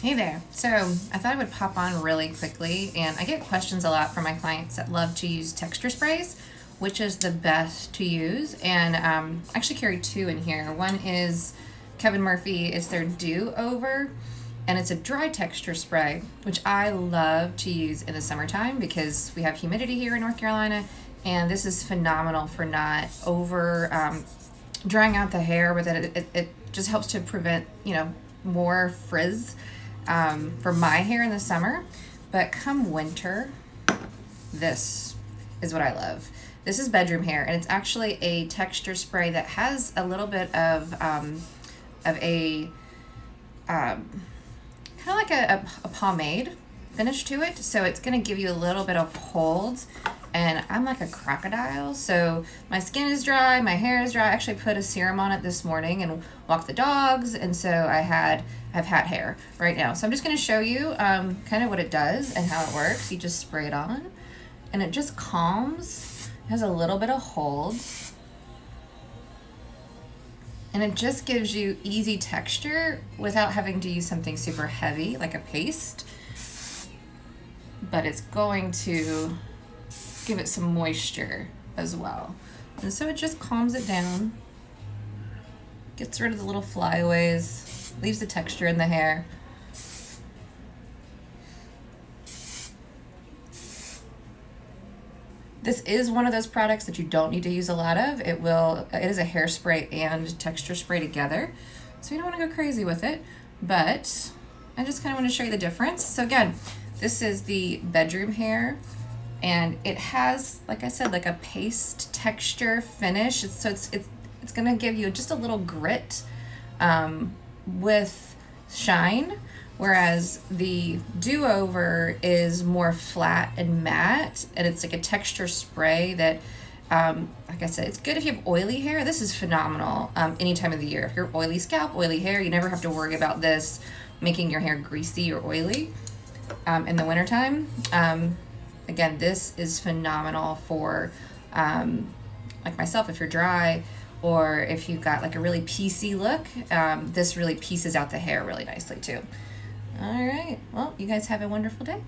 Hey there. So I thought I would pop on really quickly, and I get questions a lot from my clients that love to use texture sprays, which is the best to use. And um, I actually carry two in here. One is Kevin Murphy, it's their Doo.Over, and it's a dry texture spray, which I love to use in the summertime because we have humidity here in North Carolina, and this is phenomenal for not over um, drying out the hair, but it, it, it just helps to prevent, you know, more frizz um, for my hair in the summer. But come winter, this is what I love. This is bedroom hair, and it's actually a texture spray that has a little bit of um, of a um, kind of like a, a, a pomade finish to it. So it's gonna give you a little bit of hold and I'm like a crocodile. So my skin is dry, my hair is dry. I actually put a serum on it this morning and walked the dogs. And so I had, I've had hair right now. So I'm just gonna show you um, kind of what it does and how it works. You just spray it on and it just calms, it has a little bit of hold. And it just gives you easy texture without having to use something super heavy like a paste. But it's going to give it some moisture as well. And so it just calms it down, gets rid of the little flyaways, leaves the texture in the hair. This is one of those products that you don't need to use a lot of. It will, it is a hairspray and texture spray together. So you don't want to go crazy with it, but I just kind of want to show you the difference. So again, this is the bedroom hair and it has, like I said, like a paste texture finish. It's, so it's, it's, it's gonna give you just a little grit um, with shine, whereas the Doo.Over is more flat and matte, and it's like a texture spray that, um, like I said, it's good if you have oily hair. This is phenomenal um, any time of the year. If you're oily scalp, oily hair, you never have to worry about this making your hair greasy or oily um, in the wintertime. Um, Again, this is phenomenal for um, like myself if you're dry or if you've got like a really piecey look, um, this really pieces out the hair really nicely too. All right, well, you guys have a wonderful day.